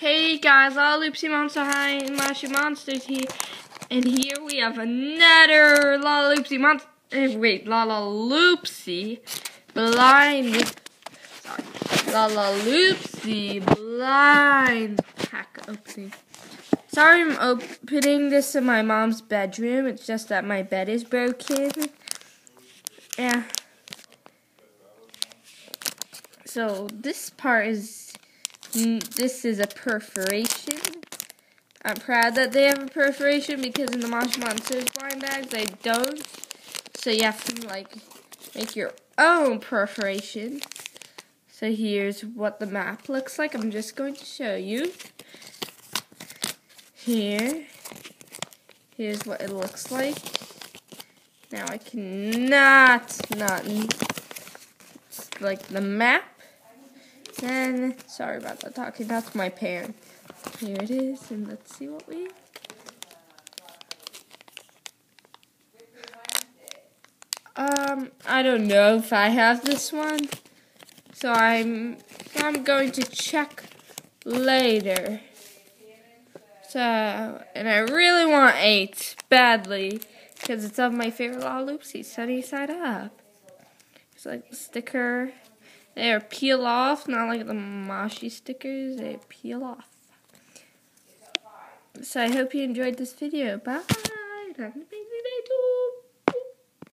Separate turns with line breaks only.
Hey guys, Lalaloopsy Monster High and Moshi Monsters here. And here we have another Lalaloopsy Monster. Uh, wait, Lalaloopsy blind. Sorry, Lalaloopsy blind pack opening. Sorry, I'm opening this in my mom's bedroom. It's just that my bed is broken. Yeah. So this part is Mm, this is a perforation. I'm proud that they have a perforation because in the Moshi Monsters blind bags they don't. So you have to like make your own perforation. So here's what the map looks like. I'm just going to show you. Here. Here's what it looks like. Now I cannot not like the map. And sorry about that talking. That's my parent. Here it is, and let's see what we. Um, I don't know if I have this one, so I'm I'm going to check later. So, and I really want eight badly because it's of my favorite La Loopsy, Sunny Side Up. It's like a sticker. They are peel off, not like the Moshi stickers. They peel off. So I hope you enjoyed this video. Bye.